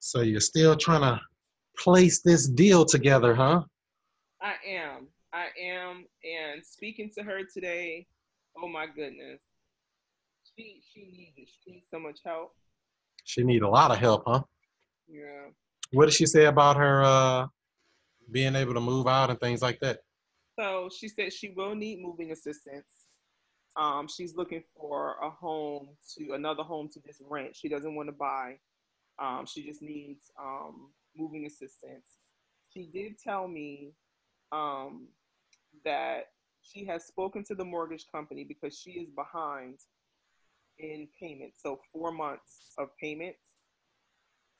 So you're still trying to place this deal together, huh? I am. I am. And speaking to her today, oh my goodness. She she needs. She needs so much help. She need a lot of help, huh? Yeah. What did she say about her uh being able to move out and things like that? So she said she will need moving assistance. Um, she's looking for a home to another home to just rent. She doesn't want to buy. Um, she just needs um, moving assistance. She did tell me um, that she has spoken to the mortgage company because she is behind in payment. So four months of payments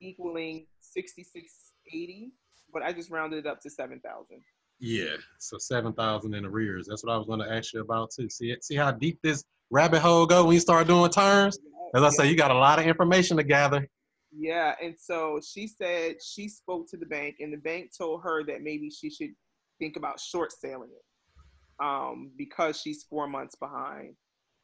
equaling sixty six eighty, but I just rounded it up to seven thousand. Yeah, so seven thousand in arrears. That's what I was going to ask you about too. See, see how deep this rabbit hole go when you start doing turns. As I say, you got a lot of information to gather. Yeah, and so she said she spoke to the bank, and the bank told her that maybe she should think about short selling it um, because she's four months behind.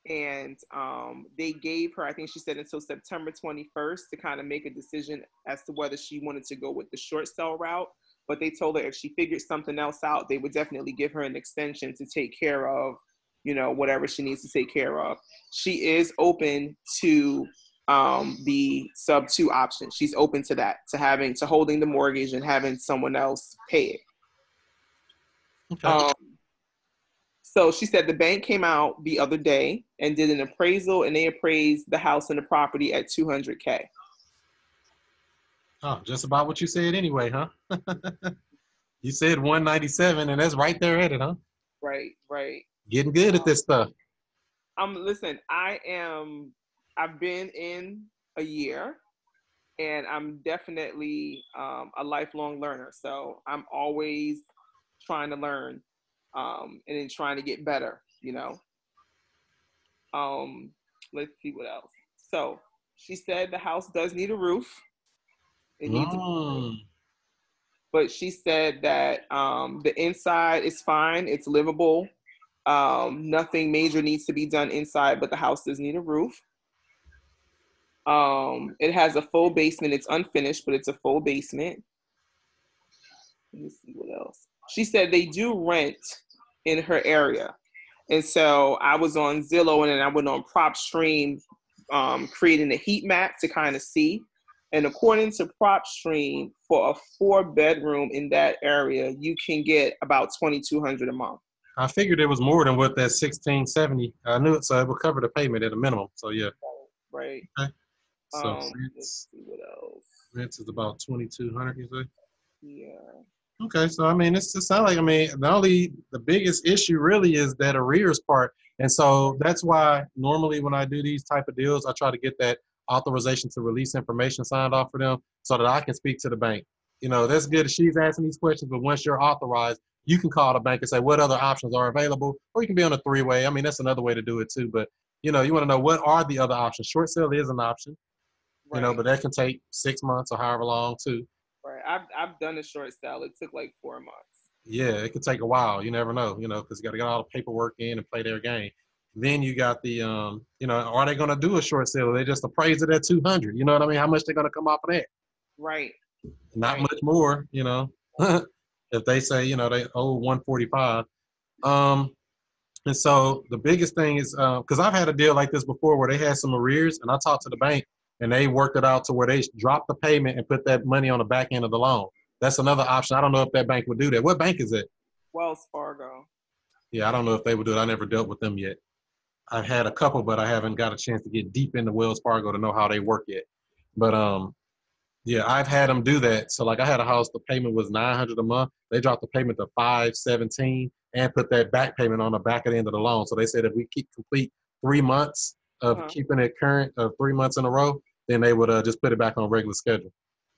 And um, they gave her, I think she said, until September 21st to kind of make a decision as to whether she wanted to go with the short sell route. But they told her if she figured something else out, they would definitely give her an extension to take care of, you know, whatever she needs to take care of. She is open to um, the sub two option. She's open to that, to having to holding the mortgage and having someone else pay it. Okay. Um, so she said the bank came out the other day and did an appraisal, and they appraised the house and the property at 200k. oh, just about what you said anyway, huh? you said 197, and that's right there at it, huh? Right, right. Getting good at this stuff. Um, listen, I am. I've been in a year, and I'm definitely um, a lifelong learner. So I'm always trying to learn, um, and then trying to get better. You know. Um, let's see what else. So she said the house does need a roof. It needs a roof. but she said that um, the inside is fine. It's livable. Um, nothing major needs to be done inside, but the house does need a roof. Um, it has a full basement. It's unfinished, but it's a full basement. Let me see what else. She said they do rent in her area. And so I was on Zillow and then I went on PropStream, um, creating a heat map to kind of see. And according to PropStream, for a four bedroom in that area, you can get about twenty two hundred a month. I figured it was more than what that 1670. I knew it, so it would cover the payment at a minimum. So yeah. Right. So Um, what else. rents is about 2200. You say? Yeah. Okay, so I mean, it's just sound like I mean, the only the biggest issue really is that arrears part, and so that's why normally when I do these type of deals, I try to get that authorization to release information signed off for them so that I can speak to the bank. You know, that's good she's asking these questions, but once you're authorized, you can call the bank and say what other options are available, or you can be on a three way. I mean, that's another way to do it too. But you know, you want to know what are the other options. Short sale is an option, Right. you know, but that can take six months or however long too. right. I've I've done a short sale. It took like four months. Yeah, it could take a while. You never know, you know, because you got to get all the paperwork in and play their game. Then you got the, um, you know, are they going to do a short sale? They just appraise it at 200. You know what I mean? How much they're going to come off of that? Right. Not Right. much more, you know. if they say, you know, they owe 145. Um, and so the biggest thing is because I've had a deal like this before where they had some arrears, and I talked to the bank, and they worked it out to where they dropped the payment and put that money on the back end of the loan. That's another option. I don't know if that bank would do that. What bank is it? Wells Fargo. Yeah, I don't know if they would do it. I never dealt with them yet. I've had a couple, but I haven't got a chance to get deep into Wells Fargo to know how they work yet. But um, yeah, I've had them do that. So like, I had a house. The payment was nine hundred a month. They dropped the payment to five seventeen and put that back payment on the back of the end of the loan. So they said if we keep complete three months of Uh-huh. keeping it current of three months in a row, then they would uh, just put it back on regular schedule.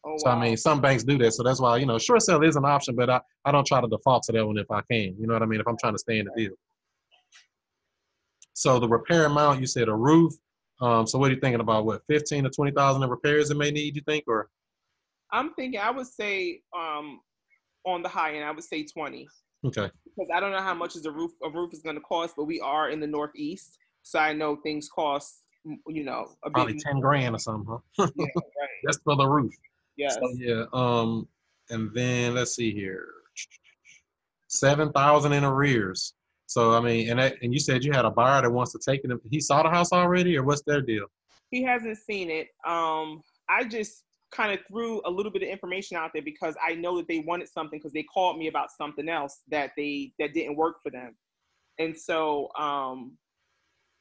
Oh So wow. I mean, some banks do that. So that's why you know, short sale is an option, but I, I don't try to default to that one if I can. You know what I mean? If I'm trying to stay in the deal. So the repair amount, you said a roof. Um, so what are you thinking about? What, fifteen to twenty thousand in repairs it may need? You think, or I'm thinking I would say um on the high end, I would say twenty. okay, Because I don't know how much is a roof a roof is gonna cost, but we are in the northeast. So I know things cost you know, a probably bit ten grand or something, huh? yeah, right. That's for the roof. Yeah. So, yeah. Um, and then let's see here, seven thousand in arrears. So I mean, and that, and you said you had a buyer that wants to take it. He saw the house already, or what's their deal? He hasn't seen it. Um, I just kind of threw a little bit of information out there because I know that they wanted something because they called me about something else that they that didn't work for them, and so um,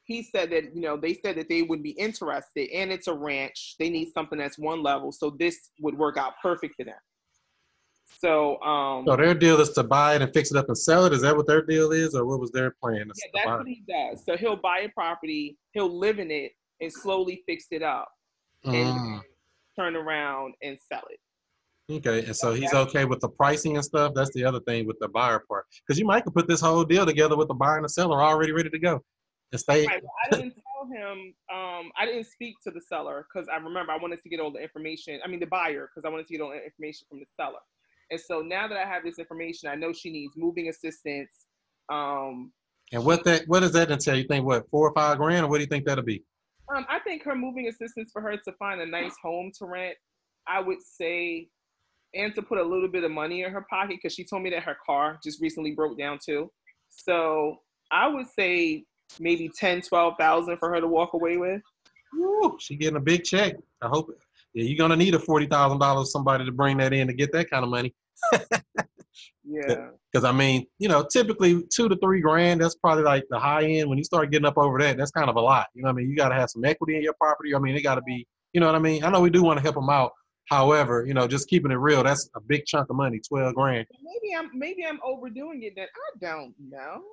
he said that you know they said that they would be interested, and it's a ranch. They need something that's one level, so this would work out perfect for them. So, um, So their deal is to buy it and fix it up and sell it. Is that what their deal is, or what was their plan? Yeah, that's what he does. So he'll buy a property, he'll live in it, and slowly fix it up, it? Mm, and turn around and sell it. okay, and so he's okay with the pricing and stuff. That's the other thing with the buyer part, because you might could put this whole deal together with the buyer and the seller already ready to go, stay. Right. Well, I didn't tell him. Um, I didn't speak to the seller because I remember I wanted to get all the information. I mean, the buyer because I wanted to get all the information from the seller. And so now that I have this information, I know she needs moving assistance. Um, And what that what does that entail? You think what four or five grand, or what do you think that'll be? um, I think her moving assistance for her to find a nice home to rent, I would say, and to put a little bit of money in her pocket because she told me that her car just recently broke down too. So I would say maybe 10, 12,000 for her to walk away with. Woo, she getting a big check. I hope. Yeah, you're gonna need a forty thousand dollars somebody to bring that in to get that kind of money. Yeah. Because I mean, you know, typically two to three grand. That's probably like the high end. When you start getting up over that, that's kind of a lot. You know what I mean? You got to have some equity in your property. I mean, it got to be. You know what I mean? I know we do want to help them out. However, you know, just keeping it real, that's a big chunk of money, twelve grand. Maybe I'm maybe I'm overdoing it. Then I don't know.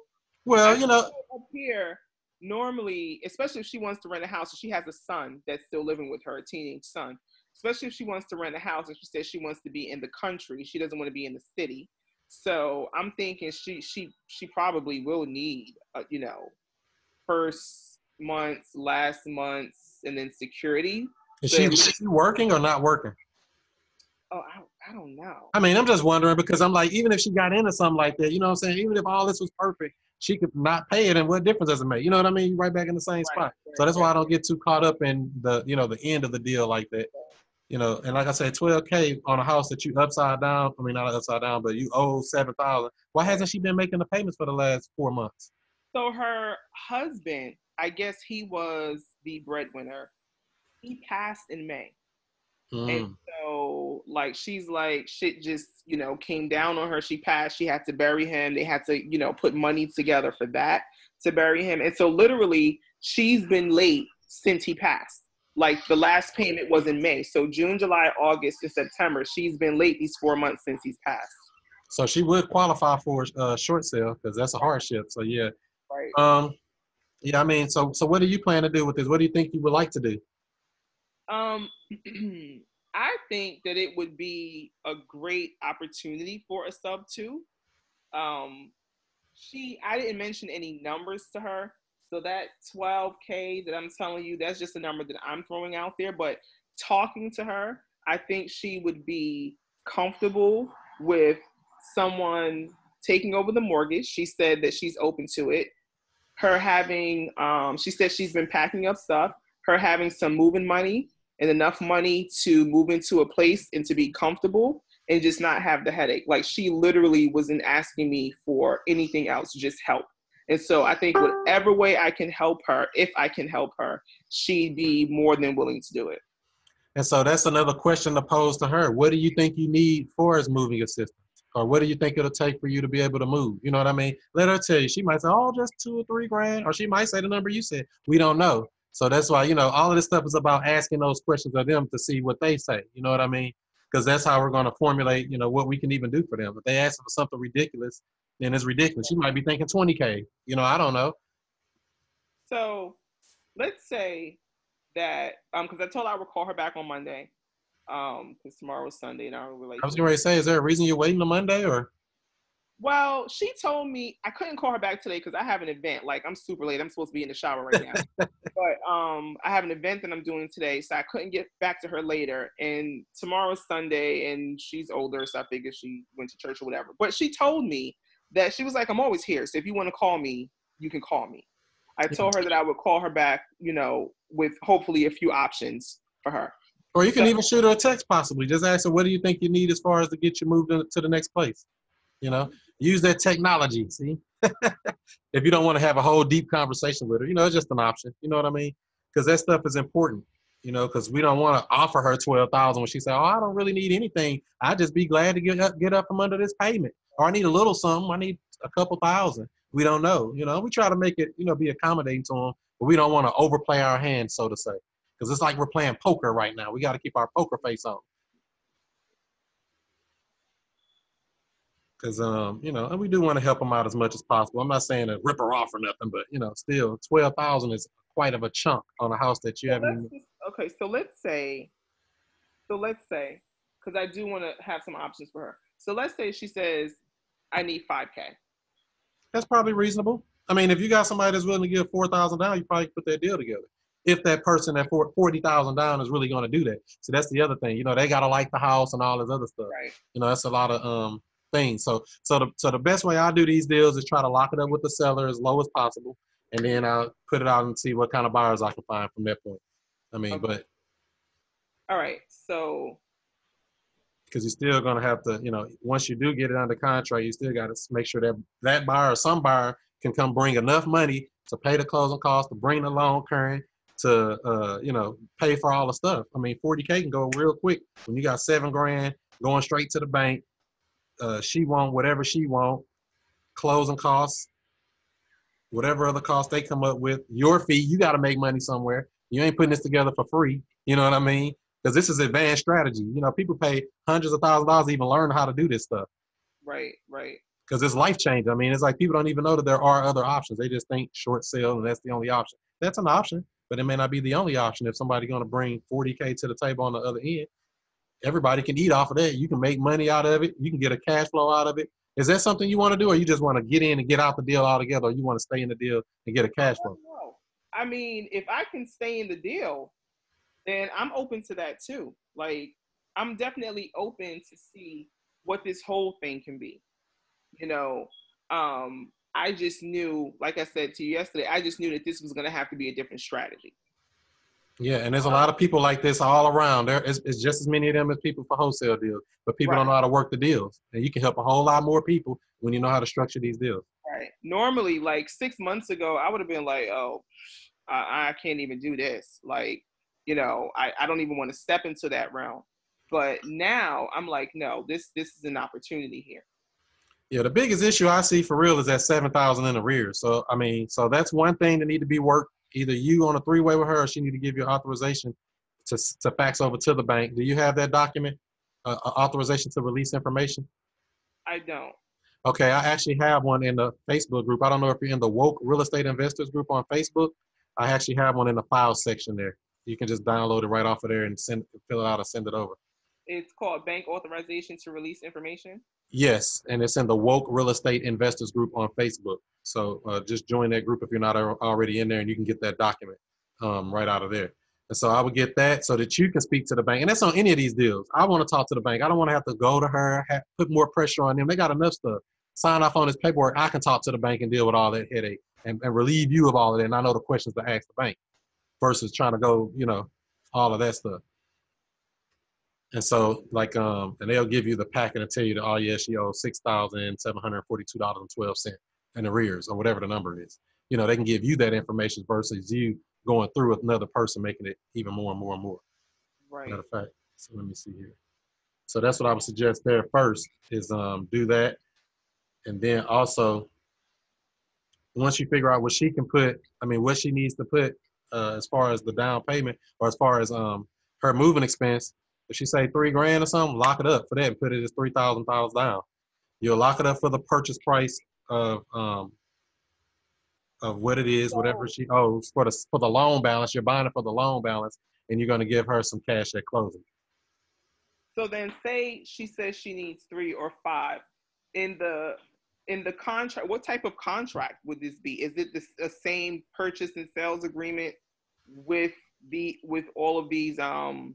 Well, I you know, know up here normally, especially if she wants to rent a house, she has a son that's still living with her, a teenage son. Especially if she wants to rent a house and she says she wants to be in the country, she doesn't want to be in the city. So I'm thinking she she she probably will need, uh, you know, first months, last months, and then security. is she, is she working or not working? Oh, I, I don't know. I mean, I'm just wondering because I'm like, even if she got into something like that, you know what I'm saying? Even if all this was perfect, she could not pay it, and what difference does it make? You know what I mean? You're right back in the same Right, spot. right, So that's why I don't get too caught up in the, you know, the end of the deal like that. You know, and like I said, 12k on a house that you upside down. I mean, not upside down, but you owe seven thousand. Why hasn't she been making the payments for the last four months? So her husband, I guess he was the breadwinner. He passed in May. Mm. And so, like, she's like, shit just, you know, came down on her. She passed. She had to bury him. They had to, you know, put money together for that to bury him. And so, literally, she's been late since he passed. Like, the last payment was in May. So, June, July, August, and September, she's been late these four months since he's passed. So she would qualify for a uh, short sale because that's a hardship. So yeah, Right. um, yeah. I mean, so so what do you plan to do with this? What do you think you would like to do? Um, I think that it would be a great opportunity for a sub two. Um, she, I didn't mention any numbers to her, so that 12k that I'm telling you, that's just a number that I'm throwing out there. But talking to her, I think she would be comfortable with someone taking over the mortgage. She said that she's open to it. Her having, um, she said she's been packing up stuff. Her having some moving money and enough money to move into a place and to be comfortable and just not have the headache. Like she literally wasn't asking me for anything else, just help. And so I think whatever way I can help her, if I can help her, she'd be more than willing to do it. And so that's another question to pose to her. What do you think you need for as moving assistance? Or what do you think it'll take for you to be able to move? You know what I mean? Let her tell you. She might say, oh, just two or three grand. Or she might say the number you said. We don't know. So that's why, you know, all of this stuff is about asking those questions of them to see what they say. You know what I mean? Because that's how we're going to formulate, you know, what we can even do for them. If they ask for something ridiculous, then it's ridiculous. You might be thinking 20K. You know, I don't know. So let's say that, um, because I told her I would call her back on Monday, um, because tomorrow is Sunday and I don't. I was going to say, is there a reason you're waiting on Monday or? Well, she told me I couldn't call her back today because I have an event. Like I'm super late. I'm supposed to be in the shower right now. but um I have an event that I'm doing today, so I couldn't get back to her later. And tomorrow's Sunday and she's older, so I figured she went to church or whatever. But she told me that she was like, I'm always here. So if you want to call me, you can call me. I told her that I would call her back, you know, with hopefully a few options for her. Or you can So- even shoot her a text possibly. Just ask her, what do you think you need as far as to get you moved to the next place? You know, use that technology. See, if you don't want to have a whole deep conversation with her, you know, it's just an option. You know what I mean? Because that stuff is important. You know, because we don't want to offer her twelve thousand when she say, "Oh, I don't really need anything. I just be glad to get up, get up from under this payment, or I need a little something. I need a couple thousand. We don't know. You know, we try to make it, you know, be accommodating to them, but we don't want to overplay our hand, so to say, because it's like we're playing poker right now. We got to keep our poker face on. Because um, you know, and we do want to help them out as much as possible. I'm not saying to rip her off or nothing, but you know, still, twelve thousand is quite of a chunk on a house that you So haven't. just- okay, so let's say, so let's say, because I do want to have some options for her. So let's say she says, I need 5K. That's probably reasonable. I mean, if you got somebody that's willing to give four thousand down, you probably put that deal together. If that person at forty thousand down is really going to do that, so that's the other thing. You know, they got to like the house and all this other stuff. Right. You know, that's a lot of um things. So, so the so the best way I do these deals is try to lock it up with the seller as low as possible, and then I'll put it out and see what kind of buyers I can find from that point. I mean, Okay. but All right. So, because you're still going to have to, you know, once you do get it under contract, you still got to make sure that that buyer or some buyer can come bring enough money to pay the closing costs, to bring the loan current, to, uh, you know, pay for all the stuff. I mean, 40K can go real quick when you got seven grand going straight to the bank. Uh, she want whatever she want, closing costs, whatever other costs they come up with, your fee, you got to make money somewhere. You ain't putting this together for free. You know what I mean? because this is advanced strategy. You know, people pay hundreds of thousands of dollars to even learn how to do this stuff right, right. because it's life changing. I mean, it's like people don't even know that there are other options. They just think short sale and that's the only option. That's an option, but it may not be the only option if somebody's going to bring 40K to the table on the other end. Everybody can eat off of that. You can make money out of it. You can get a cash flow out of it. Is that something you want to do, or you just want to get in and get out the deal altogether, or you want to stay in the deal and get a cash flow? I mean, if I can stay in the deal, then I'm open to that too. Like, I'm definitely open to see what this whole thing can be. You know, um, I just knew, like I said to you yesterday, I just knew that this was going to have to be a different strategy. Yeah, and there's a lot of people like this all around. There is it's just as many of them as people for wholesale deals, but people don't know how to work the deals. And you can help a whole lot more people when you know how to structure these deals. Right. Normally, like six months ago, I would have been like, oh, I, I can't even do this. Like, you know, I, I don't even want to step into that realm. But now I'm like, no, this this is an opportunity here. Yeah, the biggest issue I see for real is that seven thousand in arrears. So I mean, so that's one thing that need to be worked. Either you on a three way with her, or she need to give you authorization to to fax over to the bank. Do you have that document? Uh, uh, authorization to release information. I don't. Okay, I actually have one in the Facebook group. I don't know if you're in the woke real estate investors group on Facebook. I actually have one in the file section there. You can just download it right off of there and send fill it out and send it over. It's called bank authorization to release information. Yes, and it's in the woke real estate investors group on Facebook. So uh, just join that group if you're not already in there, and you can get that document um, right out of there. And so I would get that so that you can speak to the bank, and that's on any of these deals. I want to talk to the bank. I don't want to have to go to her, have, put more pressure on them. They got enough stuff. Sign off on this paperwork. I can talk to the bank and deal with all that headache and, and relieve you of all of that. And I know the questions to ask the bank versus trying to go, you know, all of that stuff. And so, like, um, and they'll give you the packet and tell you that, oh, yes, you owe six thousand seven hundred forty-two dollars and twelve cent in arrears or whatever the number is. You know, they can give you that information versus you going through with another person, making it even more and more and more. Right. Matter of fact, so let me see here. So that's what I would suggest there first is um, do that, and then also once you figure out what she can put, I mean, what she needs to put uh, as far as the down payment or as far as um, her moving expense. If she say three grand or something, lock it up for that and put it as three thousand dollars down. You'll lock it up for the purchase price of um, of what it is, whatever she owes for the for the loan balance. You're buying it for the loan balance, and you're going to give her some cash at closing. So then, say she says she needs three or five. In the in the contract, what type of contract would this be? Is it the, the same purchase and sales agreement with the with all of these um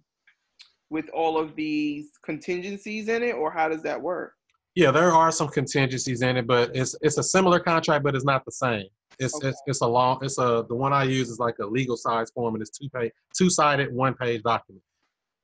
with all of these contingencies in it, or how does that work? Yeah, there are some contingencies in it, but it's it's a similar contract, but it's not the same. It's Okay. it's it's a long. It's a the one I use is like a legal size form, and it's two page, two sided, one page document.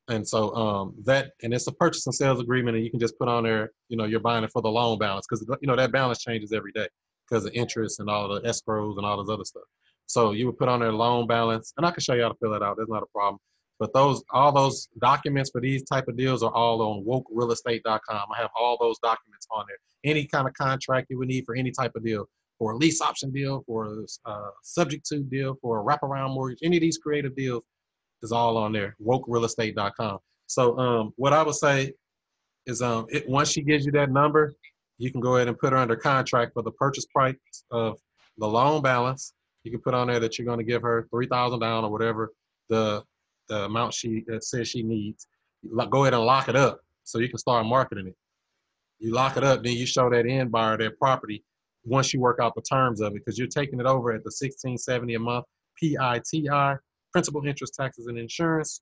And so um, that and it's a purchase and sales agreement, and you can just put on there, you know, you're buying it for the loan balance because you know that balance changes every day because of interest and all the escrows and all this other stuff. So you would put on their loan balance, and I can show you how to fill that out. That's not a problem. But those all those documents for these type of deals are all on wokerealestate.com. I have all those documents on there. Any kind of contract you would need for any type of deal, for a lease option deal, for a subject to deal, for a wraparound mortgage, any of these creative deals is all on there. Wokerealestate.com. So um, what I would say is um, it, once she gives you that number, you can go ahead and put her under contract for the purchase price of the loan balance. You can put on there that you're going to give her three thousand down or whatever the the amount she says she needs. Go ahead and lock it up so you can start marketing it. You lock it up, then you show that end buyer their property once you work out the terms of it because you're taking it over at the 1670 a month PITI, principal, interest, taxes, and insurance.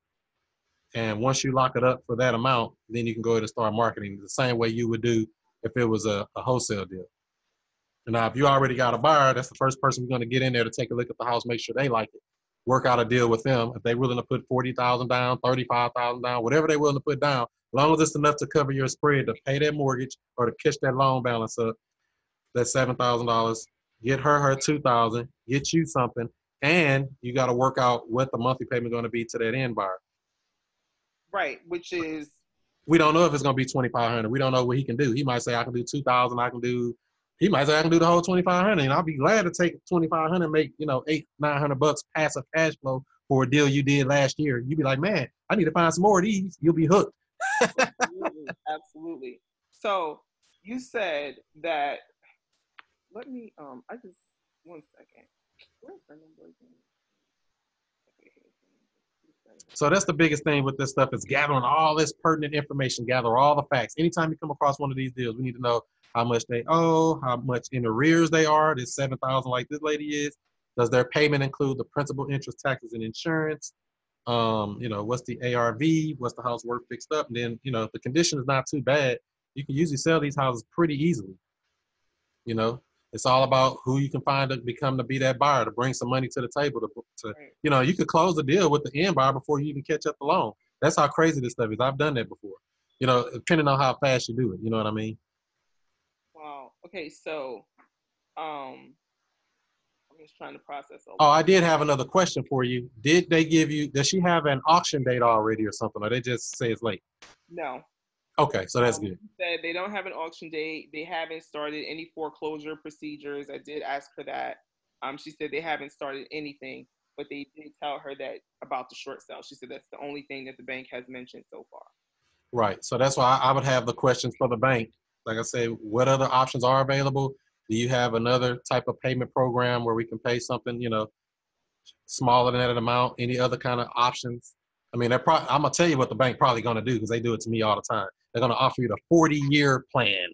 And once you lock it up for that amount, then you can go ahead and start marketing the same way you would do if it was a, a wholesale deal. And now, if you already got a buyer, that's the first person we're going to get in there to take a look at the house, make sure they like it work out a deal with them. If they're willing to put forty thousand down, thirty-five thousand down, whatever they're willing to put down, as long as it's enough to cover your spread to pay that mortgage or to catch that loan balance up, that seven thousand dollars. Get her her two thousand, get you something, and you got to work out what the monthly payment going to be to that end buyer. Right, which is we don't know if it's going to be twenty five hundred. We don't know what he can do. He might say I can do two thousand. I can do he might say I can do the whole twenty five hundred, and I'll be glad to take twenty five hundred, make you know eight nine hundred bucks passive cash flow for a deal you did last year. You'd be like, man, I need to find some more of these. You'll be hooked. absolutely, absolutely. So you said that. Let me. Um, I just one second. Where's the number again? So that's the biggest thing with this stuff is gathering all this pertinent information, gather all the facts. Anytime you come across one of these deals, we need to know how much they owe, how much in arrears they are. This seven thousand, like this lady is. Does their payment include the principal, interest, taxes, and insurance? Um, you know, what's the ARV? What's the house worth fixed up? And then, you know, if the condition is not too bad, you can usually sell these houses pretty easily. You know, it's all about who you can find to become to be that buyer to bring some money to the table to, to you know, you could close the deal with the end buyer before you even catch up the loan. That's how crazy this stuff is. I've done that before. You know, depending on how fast you do it. You know what I mean? Okay, so um I'm just trying to process Oh, I did have another question for you. Did they give you does she have an auction date already or something? Or they just say it's late? No. Okay, so that's um, good. Said they don't have an auction date. They haven't started any foreclosure procedures. I did ask her that. Um, she said they haven't started anything, but they did tell her that about the short sale. She said that's the only thing that the bank has mentioned so far. Right. So that's why I would have the questions for the bank like I say, what other options are available? Do you have another type of payment program where we can pay something, you know, smaller than that amount? Any other kind of options? I mean, they're probably, I'm gonna tell you what the bank probably gonna do because they do it to me all the time. They're gonna offer you the 40 year plan.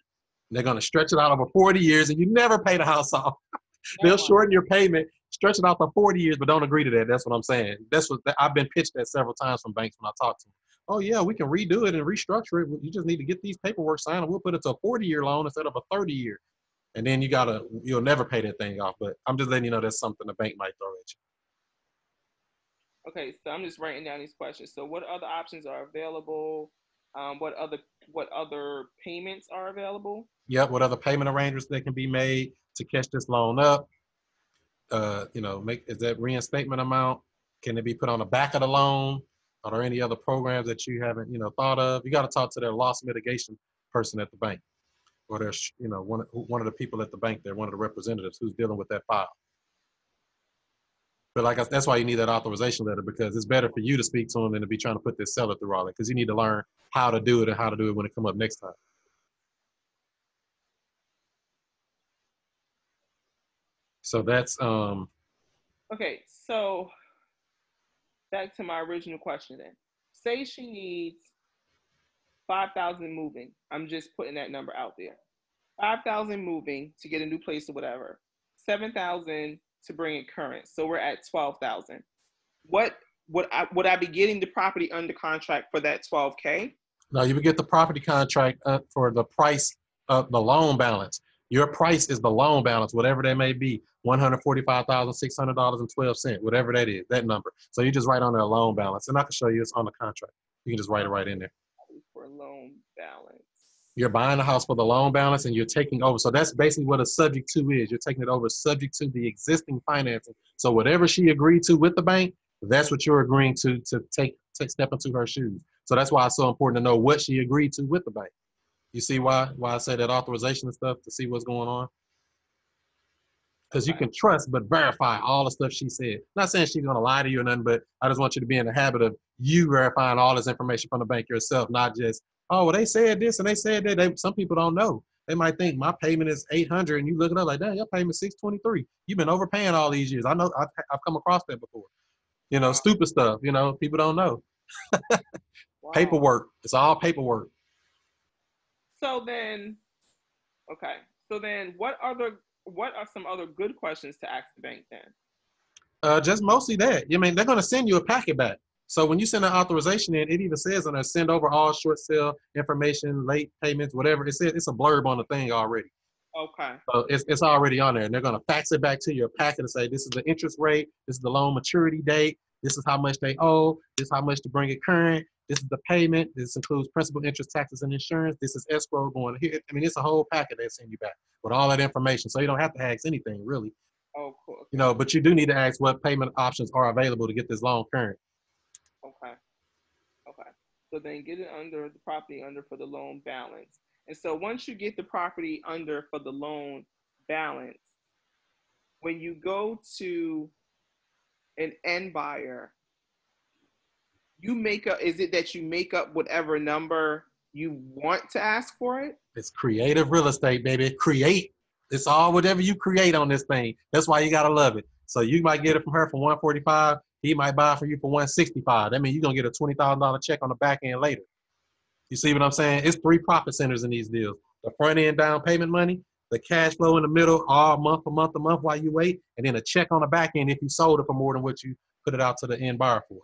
They're gonna stretch it out over 40 years, and you never pay the house off. They'll shorten your payment, stretch it out for 40 years, but don't agree to that. That's what I'm saying. That's what I've been pitched that several times from banks when I talk to them oh yeah, we can redo it and restructure it. You just need to get these paperwork signed, and we'll put it to a 40 year loan instead of a 30 year. And then you gotta, you'll never pay that thing off. But I'm just letting you know that's something the bank might throw at you. Okay, so I'm just writing down these questions. So, what other options are available? Um, what other what other payments are available? Yep. What other payment arrangements that can be made to catch this loan up? Uh, you know, make is that reinstatement amount? Can it be put on the back of the loan? Are there any other programs that you haven't, you know, thought of? You got to talk to their loss mitigation person at the bank, or there's, you know, one one of the people at the bank there, one of the representatives who's dealing with that file. But like I, that's why you need that authorization letter because it's better for you to speak to them than to be trying to put this seller through all that because you need to learn how to do it and how to do it when it come up next time. So that's um. Okay, so back to my original question then. Say she needs 5,000 moving. I'm just putting that number out there. 5,000 moving to get a new place or whatever. 7,000 to bring it current. So we're at 12,000. What would I would I be getting the property under contract for that 12k? No, you would get the property contract uh, for the price of the loan balance. Your price is the loan balance, whatever that may be, one hundred forty-five thousand six hundred dollars and twelve cent, whatever that is, that number. So you just write on their loan balance, and I can show you it's on the contract. You can just write it right in there. For loan balance. You're buying the house for the loan balance and you're taking over. So that's basically what a subject to is. You're taking it over subject to the existing financing. So whatever she agreed to with the bank, that's what you're agreeing to to take, take step into her shoes. So that's why it's so important to know what she agreed to with the bank. You see why why I say that authorization and stuff to see what's going on? Because you can trust but verify all the stuff she said. Not saying she's gonna lie to you or nothing, but I just want you to be in the habit of you verifying all this information from the bank yourself, not just, oh well they said this and they said that. They, some people don't know. They might think my payment is 800 and you look it up like, damn, your payment is 623. You've been overpaying all these years. I know I've, I've come across that before. You know, stupid stuff, you know, people don't know. wow. Paperwork. It's all paperwork. So then, okay. So then, what other what are some other good questions to ask the bank then? Uh, just mostly that. I mean, they're going to send you a packet back. So when you send an authorization in, it even says on there, send over all short sale information, late payments, whatever. It says it's a blurb on the thing already. Okay. So it's, it's already on there. And they're going to fax it back to your packet and say, this is the interest rate, this is the loan maturity date, this is how much they owe, this is how much to bring it current, this is the payment. This includes principal, interest, taxes, and insurance. This is escrow going here. I mean, it's a whole packet they send you back with all that information. So you don't have to ask anything really. Oh, cool. You know, but you do need to ask what payment options are available to get this loan current. Okay. Okay. So then get it under the property under for the loan balance. And so once you get the property under for the loan balance, when you go to an end buyer, you make up is it that you make up whatever number you want to ask for it? It's creative real estate baby. Create. It's all whatever you create on this thing. That's why you gotta love it. So you might get it from her for 145 he might buy for you for 165 that means you're gonna get a $20000 check on the back end later. You see what i'm saying? It's three profit centers in these deals. The front end down payment money the cash flow in the middle all month a month a month while you wait and then a check on the back end if you sold it for more than what you put it out to the end buyer for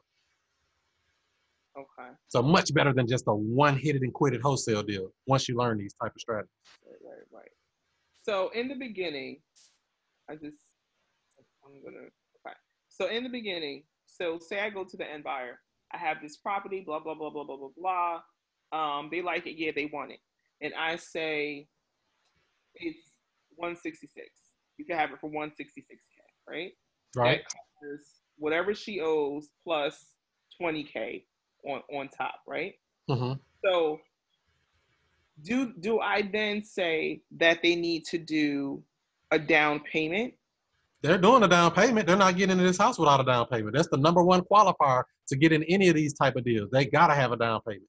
Okay. So much better than just a one hit it and quit it wholesale deal once you learn these type of strategies. Right, right, right. So in the beginning, I just I'm gonna okay. So in the beginning, so say I go to the end buyer, I have this property, blah blah blah blah blah blah blah. Um, they like it, yeah, they want it, and I say it's 166. You can have it for 166k, right? Right. That covers whatever she owes plus 20k on on top, right? Mm-hmm. So do do I then say that they need to do a down payment? They're doing a down payment. They're not getting into this house without a down payment. That's the number one qualifier to get in any of these type of deals. They gotta have a down payment.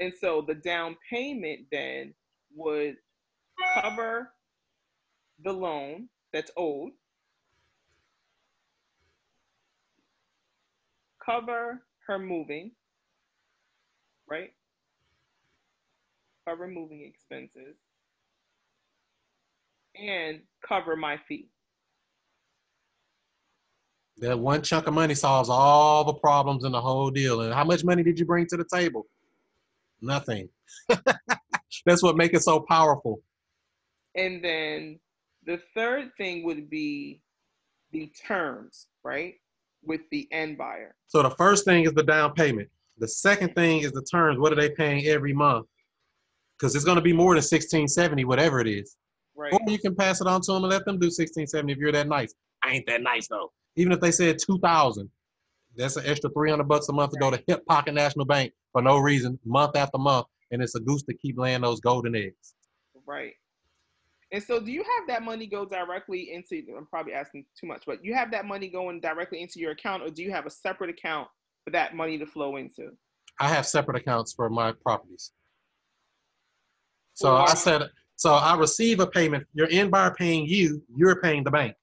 And so the down payment then would cover the loan that's owed, cover her moving, right? Cover moving expenses and cover my fee. That one chunk of money solves all the problems in the whole deal. And how much money did you bring to the table? Nothing. That's what makes it so powerful. And then the third thing would be the terms, right? With the end buyer. So the first thing is the down payment. The second thing is the terms. What are they paying every month? Because it's going to be more than 1670, whatever it is. Right. Or you can pass it on to them and let them do 1670 if you're that nice. I ain't that nice though. Even if they said 2000, that's an extra 300 bucks a month to go to Hip Pocket National Bank for no reason, month after month, and it's a goose to keep laying those golden eggs. Right. And so, do you have that money go directly into? I'm probably asking too much, but you have that money going directly into your account, or do you have a separate account for that money to flow into? I have separate accounts for my properties. So I said, so I receive a payment. Your end buyer paying you, you're paying the bank.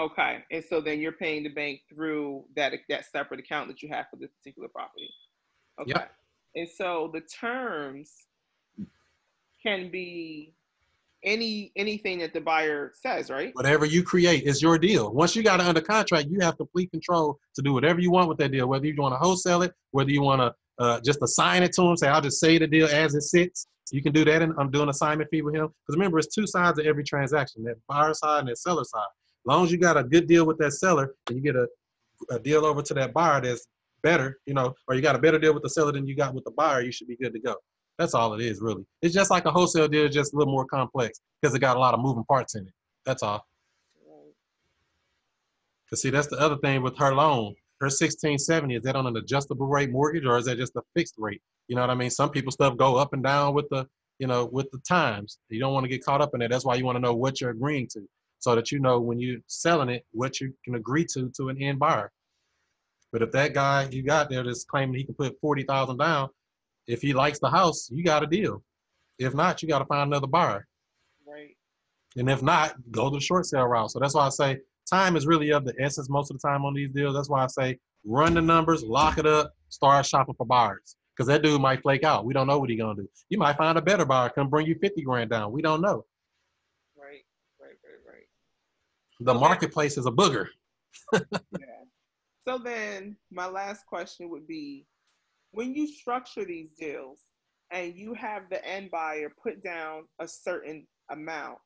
Okay, and so then you're paying the bank through that that separate account that you have for this particular property. Okay, yep. and so the terms can be any anything that the buyer says, right? Whatever you create is your deal. Once you got it under contract, you have complete control to do whatever you want with that deal. Whether you want to wholesale it, whether you want to uh, just assign it to him, say I'll just say the deal as it sits. You can do that, and I'm doing assignment fee with him. Because remember, it's two sides of every transaction: that buyer side and that seller side. As long as you got a good deal with that seller, and you get a, a deal over to that buyer that's better, you know, or you got a better deal with the seller than you got with the buyer, you should be good to go. That's all it is, really. It's just like a wholesale deal, just a little more complex because it got a lot of moving parts in it. That's all. Cause see, that's the other thing with her loan. Her 1670 is that on an adjustable rate mortgage or is that just a fixed rate? You know what I mean? Some people stuff go up and down with the, you know, with the times. You don't want to get caught up in that. That's why you want to know what you're agreeing to, so that you know when you're selling it what you can agree to to an end buyer. But if that guy you got there that's claiming he can put forty thousand down, if he likes the house, you got a deal. If not, you got to find another buyer. Right. And if not, go the short sale route. So that's why I say time is really of the essence most of the time on these deals. That's why I say run the numbers, lock it up, start shopping for buyers. Because that dude might flake out. We don't know what he's gonna do. You might find a better buyer, come bring you 50 grand down. We don't know. Right, right, right, right. The Okay. marketplace is a booger. yeah. So then my last question would be when you structure these deals and you have the end buyer put down a certain amount,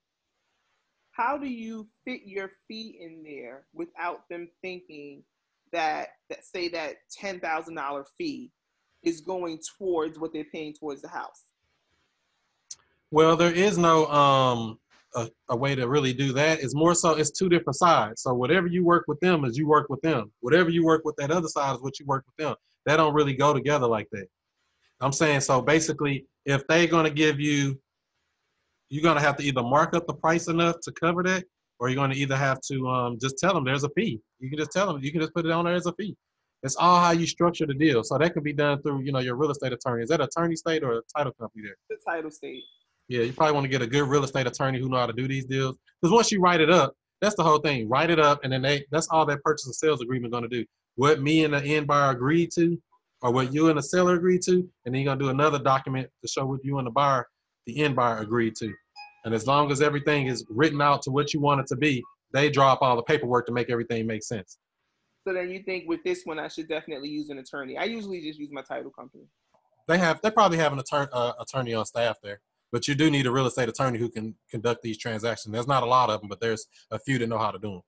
how do you fit your fee in there without them thinking that that say that ten thousand dollar fee is going towards what they're paying towards the house? Well, there is no um a, a way to really do that. It's more so it's two different sides. So whatever you work with them is you work with them. Whatever you work with that other side is what you work with them. That don't really go together like that. I'm saying so basically if they're gonna give you you're gonna have to either mark up the price enough to cover that, or you're gonna either have to um, just tell them there's a fee. You can just tell them you can just put it on there as a fee. It's all how you structure the deal. So that can be done through, you know, your real estate attorney. Is that attorney state or a title company there? The title state. Yeah, you probably want to get a good real estate attorney who know how to do these deals. Because once you write it up, that's the whole thing. Write it up, and then they that's all that purchase and sales agreement going to do. What me and the end buyer agreed to, or what you and the seller agreed to, and then you're gonna do another document to show what you and the buyer, the end buyer agreed to. And as long as everything is written out to what you want it to be, they draw up all the paperwork to make everything make sense. So then you think with this one I should definitely use an attorney. I usually just use my title company. They have they probably have an attorney uh, attorney on staff there, but you do need a real estate attorney who can conduct these transactions. There's not a lot of them, but there's a few that know how to do them.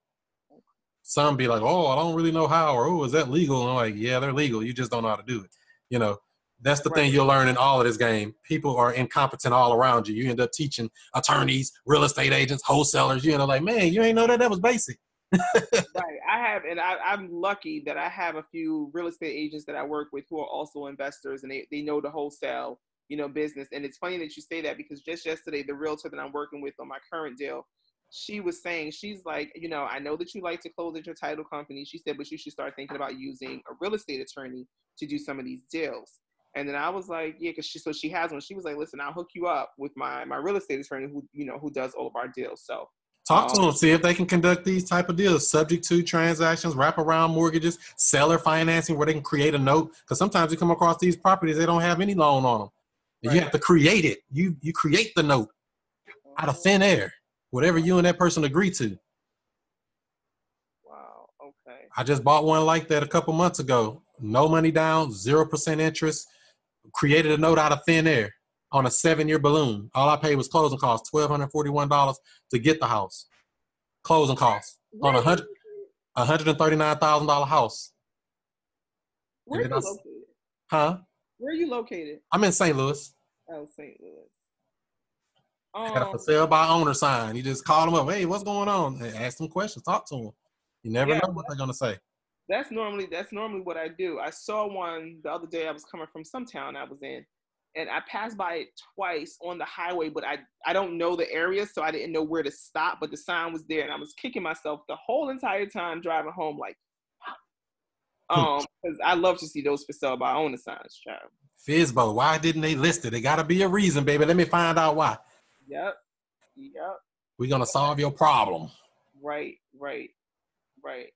Some be like, oh, I don't really know how, or oh, is that legal? And I'm like, yeah, they're legal. You just don't know how to do it. You know, that's the thing you'll learn in all of this game. People are incompetent all around you. You end up teaching attorneys, real estate agents, wholesalers. You know, like, man, you ain't know that. That was basic. right. I have, and I, I'm lucky that I have a few real estate agents that I work with who are also investors, and they, they know the wholesale, you know, business. And it's funny that you say that because just yesterday, the realtor that I'm working with on my current deal, she was saying she's like, you know, I know that you like to close at your title company. She said, but you should start thinking about using a real estate attorney to do some of these deals. And then I was like, yeah, because she so she has one. She was like, listen, I'll hook you up with my my real estate attorney who you know who does all of our deals. So Talk to Um, them, see if they can conduct these type of deals, subject to transactions, wraparound mortgages, seller financing, where they can create a note. Because sometimes you come across these properties, they don't have any loan on them. And You have to create it. You you create the note out of thin air, whatever you and that person agree to. Wow. Okay. I just bought one like that a couple months ago. No money down, zero percent interest. Created a note out of thin air on a seven-year balloon. All I paid was closing costs, twelve hundred forty-one dollars to get the house. Closing costs on a Where- hundred, a hundred and thirty-nine thousand dollar house. Where are you I located? Huh? Where are you located? I'm in St. Louis. Oh, St. Louis. Had a Um, for sale by owner sign. You just call them up. Hey, what's going on? And ask them questions. Talk to them. You never Yeah, know what they're gonna say. that's normally that's normally what I do. I saw one the other day. I was coming from some town I was in, and I passed by it twice on the highway, but I I don't know the area, so I didn't know where to stop. But the sign was there, and I was kicking myself the whole entire time driving home, like, um, because I love to see those for sale by owner signs, child. Fizbo, why didn't they list it? There gotta be a reason, baby. Let me find out why. Yep, yep. We're gonna solve your problem. Right, right, right.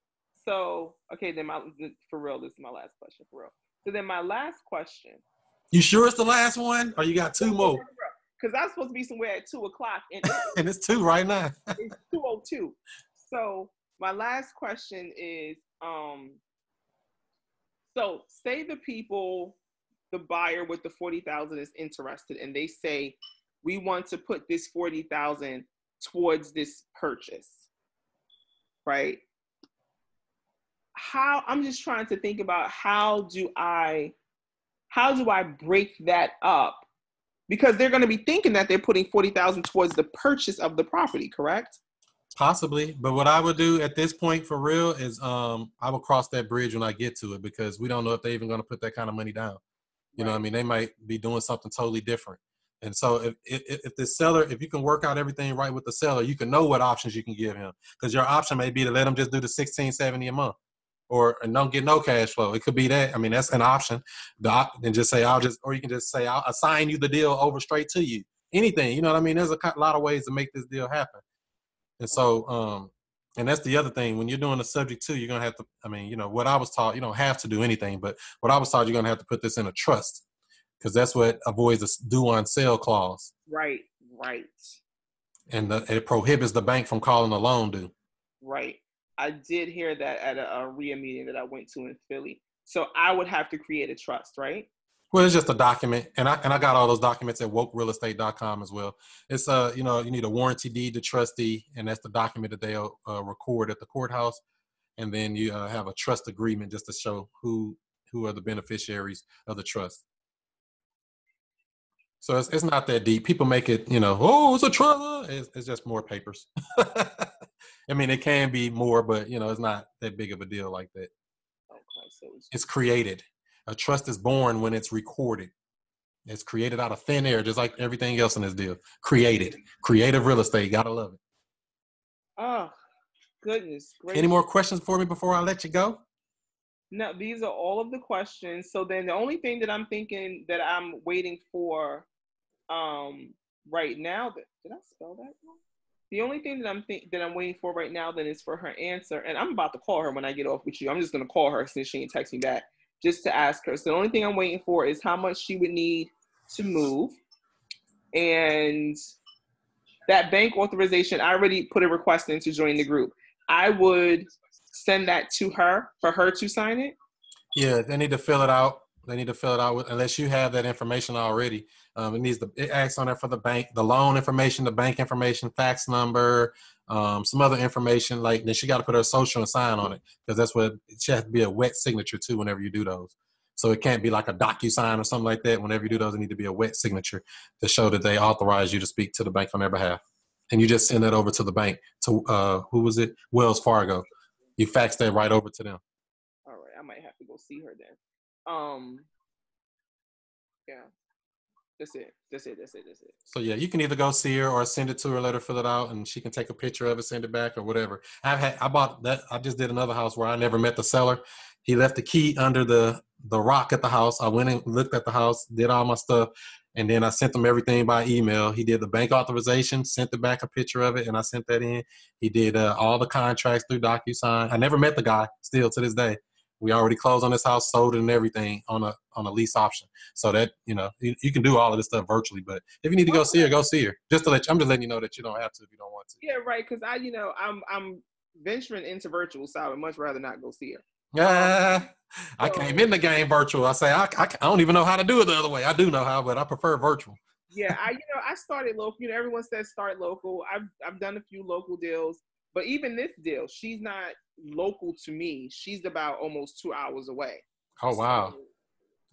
So, okay, then my for real, this is my last question for real. So then my last question, You sure it's the last one? Or you got two more? because I'm supposed to be somewhere at two o'clock, and And it's two right now. it's two o two. So my last question is, um, so say the people, the buyer with the forty thousand is interested, and they say we want to put this forty thousand towards this purchase, right? how I'm just trying to think about how do I how do I break that up? Because they're going to be thinking that they're putting 40,000 towards the purchase of the property, correct? Possibly, but what I would do at this point for real is um I will cross that bridge when I get to it because we don't know if they're even going to put that kind of money down. You know, what I mean, they might be doing something totally different. And so if, if if the seller, if you can work out everything right with the seller, you can know what options you can give him. Because your option may be to let him just do the sixteen seventy a month, or and don't get no cash flow. It could be that. I mean, that's an option. And just say I'll just, or you can just say I'll assign you the deal over straight to you. Anything, you know what I mean? There's a lot of ways to make this deal happen. And so, um, and that's the other thing. When you're doing a subject to, you're gonna have to. I mean, you know, what I was taught, you don't have to do anything, but what I was taught, you're gonna have to put this in a trust because that's what avoids the due on sale clause, Right, right, and the, it prohibits the bank from calling a loan due. right. I did hear that at a, a REIA meeting that I went to in Philly. So I would have to create a trust, right? Well, it's just a document, and I and I got all those documents at wokerealestate.com as well. It's uh, you know, you need a warranty deed to trustee, and that's the document that they'll uh, record at the courthouse, and then you uh, have a trust agreement just to show who who are the beneficiaries of the trust. So it's it's not that deep. People make it, you know, oh, it's a trust. It's, it's just more papers. I mean, it can be more, but you know, it's not that big of a deal like that. Okay, so it's It's created. A trust is born when it's recorded. It's created out of thin air, just like everything else in this deal. Created. Creative real estate. Gotta love it. oh goodness. Any more questions for me before I let you go? No, these are all of the questions. So then the only thing that I'm thinking that I'm waiting for um right now that did I spell that wrong? The only thing that I'm think that I'm waiting for right now then is for her answer. And I'm about to call her when I get off with you. I'm just gonna call her since she didn't text me back just to ask her. So the only thing I'm waiting for is how much she would need to move. And that bank authorization, I already put a request in to join the group. I would send that to her for her to sign it. Yeah, they need to fill it out. They need to fill it out with, unless you have that information already. Um, it needs to it asks on there for the bank, the loan information, the bank information, fax number, um, some other information. Like then she got to put her social and sign on it because that's what it should have to be a wet signature too. Whenever you do those, so it can't be like a DocuSign or something like that. Whenever you do those, it need to be a wet signature to show that they authorize you to speak to the bank on their behalf. And you just send that over to the bank to uh, who was it? Wells Fargo. You fax that right over to them. All right, I might have to go see her then. Um, yeah, that's it. That's it. That's it. That's it. So yeah, you can either go see her or send it to her, let her fill it out, and she can take a picture of it, send it back, or whatever. I've had I bought that. I just did another house where I never met the seller. He left the key under the the rock at the house. I went and looked at the house, did all my stuff, and then I sent him everything by email. He did the bank authorization, sent the bank a picture of it, and I sent that in. He did uh, all the contracts through DocuSign. I never met the guy, still to this day. We already closed on this house, sold it, and everything on a on a lease option. So that you know you, you can do all of this stuff virtually. But if you need to go see her, go see her. Just to let you, I'm just letting you know that you don't have to if you don't want to. Yeah, right. Because I, you know, I'm I'm venturing into virtual, so I would much rather not go see her. Yeah, I came in the game virtual. I say I, I, I don't even know how to do it the other way. I do know how, but I prefer virtual. Yeah, I, you know, I started local. You know, everyone says start local. I've I've done a few local deals, but even this deal, she's not local to me. She's about almost two hours away. Oh wow, So,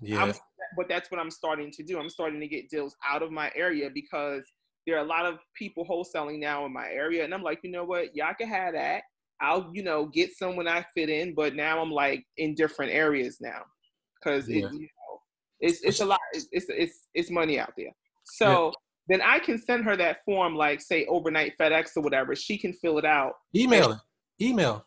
yeah, I'm, but that's what I'm starting to do. I'm starting to get deals out of my area because there are a lot of people wholesaling now in my area, and I'm like, you know what, y'all can have that. I'll, you know, get some when I fit in, but now I'm like in different areas now because Yeah. it, you know, it's it's a lot. It's it's it's, it's money out there. So then I can send her that form, like say overnight FedEx or whatever. She can fill it out. email it. Email.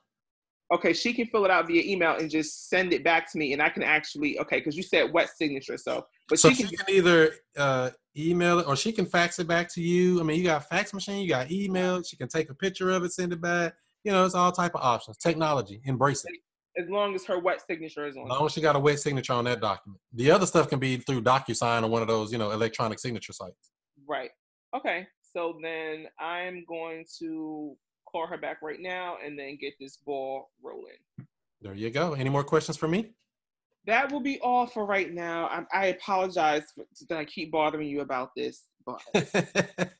Okay, she can fill it out via email and just send it back to me, and I can actually okay, because you said wet signature, so but So she she can can either uh, email it or she can fax it back to you. I mean, you got a fax machine, you got email. She can take a picture of it, send it back. You know, it's all type of options. Technology, embrace it. as long as her wet signature is on. As long as she got a wet signature on that document. The other stuff can be through DocuSign or one of those, you know, electronic signature sites. Right. Okay. So then I'm going to call her back right now and then get this ball rolling. There you go. Any more questions for me? That will be all for right now. I, I apologize for, that I keep bothering you about this, but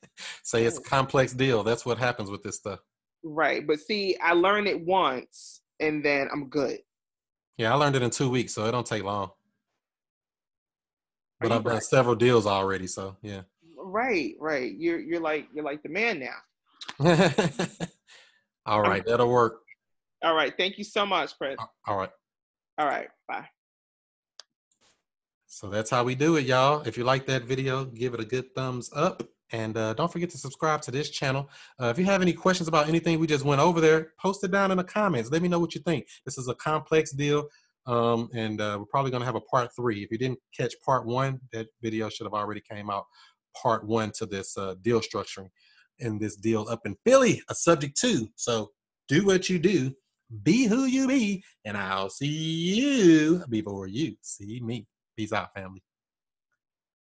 Say it's a complex deal. That's what happens with this stuff. Right. But see, I learned it once and then I'm good. Yeah, I learned it in two weeks, so it don't take long. But I've done several deals already, so yeah. Right, right. You're you're like you're like the man now. All right, that'll work. All right. Thank you so much, Fred. All right. All right. Bye. So that's how we do it, y'all. If you like that video, give it a good thumbs up. And uh, don't forget to subscribe to this channel. Uh, if you have any questions about anything we just went over there, post it down in the comments. Let me know what you think. This is a complex deal. Um, and uh, we're probably going to have a part three. If you didn't catch part one, that video should have already came out. Part one to this uh, deal structuring and this deal up in Philly, a subject to. So do what you do, be who you be, and I'll see you before you see me. Peace out, family.